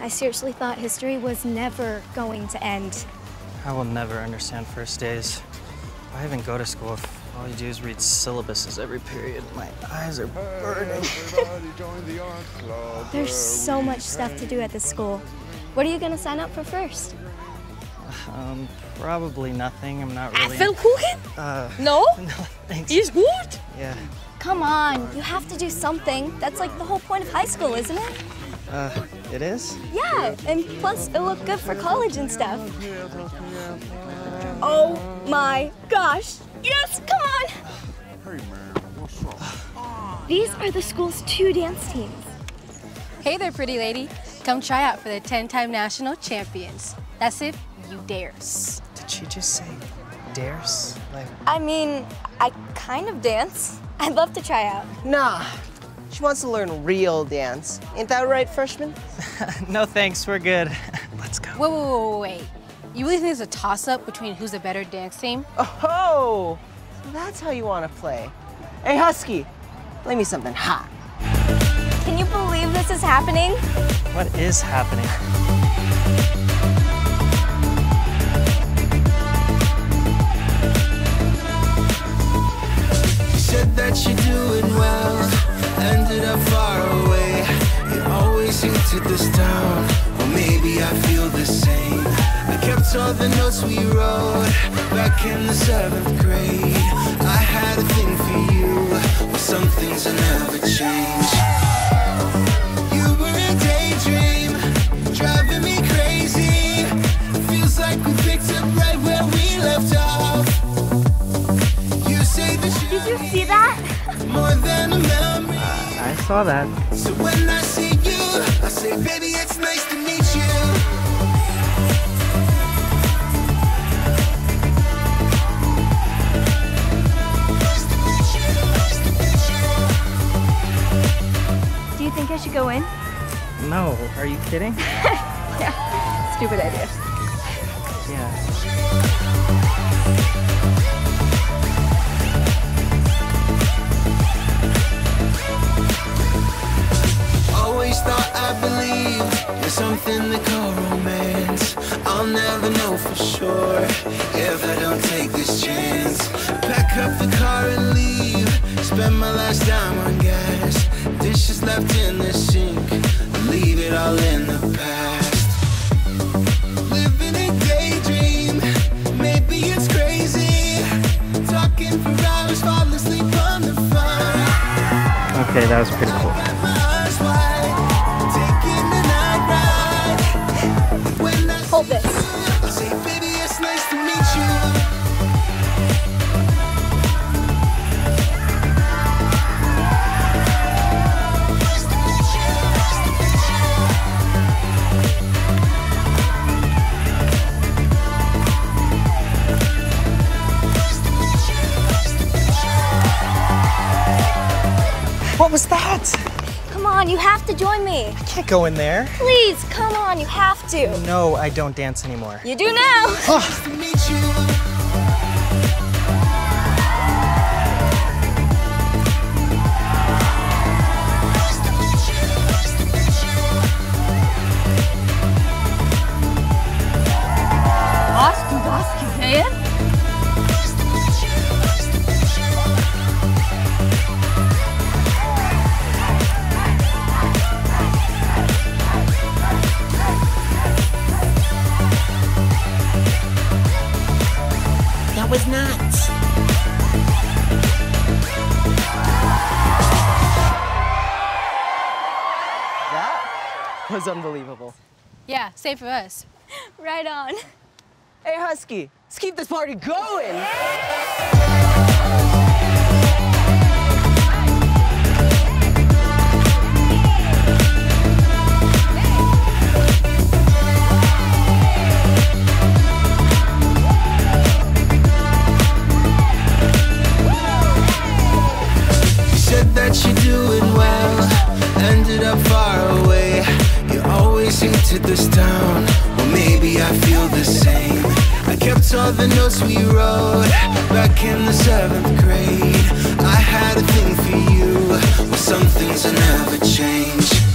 I seriously thought history was never going to end. I will never understand first days. Why even go to school if all you do is read syllabuses every period? My eyes are burning. There's so much stuff to do at this school. What are you gonna sign up for first? Um, probably nothing. I'm not really. Apfelkuchen? Uh, No? no, thanks. Ist gut? Yeah. Come on, you have to do something. That's like the whole point of high school, isn't it? Uh, it is? Yeah, and plus it'll look good for college and stuff. Oh my gosh! Yes, come on! These are the school's two dance teams. Hey there, pretty lady. Come try out for the 10-time national champions. That's if you dares. Did she just say dares? Like, I mean, I kind of dance. I'd love to try out. Nah. She wants to learn real dance. Ain't that right, freshman? no thanks, we're good. Let's go. Wait, wait, wait, wait, wait. You really think there's a toss-up between who's a better dance team? Oh, so that's how you want to play. Hey, Husky, play me something hot. Can you believe this is happening? What is happening? You're doing well, ended up far away. You always this town, or maybe I feel the same. I kept all the notes we wrote back in the seventh grade. I had a thing for you, but some things will never change. Saw that. So when I see you, I say, baby, it's nice to meet you. Nice to meet you, nice to meet you. Do you think I should go in? No, are you kidding? yeah, Stupid idea. Yeah. Something they call romance. I'll never know for sure if I don't take this chance. Pack up the car and leave. Spend my last dime on gas. Dishes left in the sink. Leave it all in the past. Okay, that was pretty cool. What was that? Come on, you have to join me. I can't go in there. Please, come on, you have to. No, I don't dance anymore. You do now. Hast That was nuts. That was unbelievable. Yeah, same for us. Right on. Hey, Husky, let's keep this party going. You always hated this town, well maybe I feel the same. I kept all the notes we wrote back in the seventh grade. I had a thing for you, well some things will never change